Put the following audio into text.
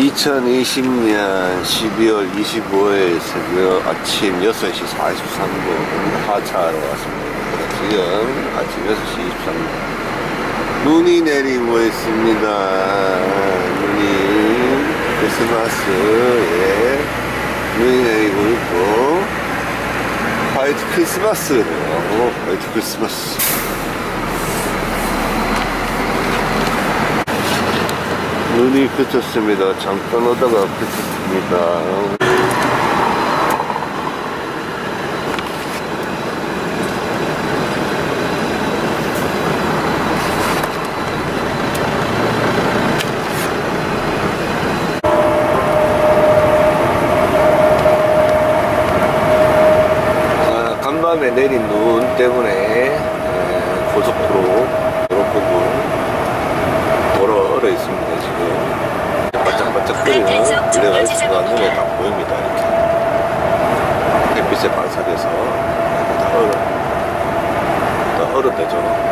2020년 12월 25일 새벽 아침 6시 43분 하차하러 왔습니다. 지금 아침 6시 23분. 눈이 내리고 있습니다. 눈이 크리스마스에 눈이 내리고 있고 화이트 크리스마스네요. 화이트 크리스마스. 눈이 그쳤습니다. 잠깐 오다가 그쳤습니다. 아, 간밤에 내린 눈 때문에 에, 고속도로 도로 부분 얼어, 얼어 있습니다 반짝반짝거리는 미래가 수가 눈에 다 보입니다 이렇게. 햇빛에 반사돼서 다 얼어 다 얼어대죠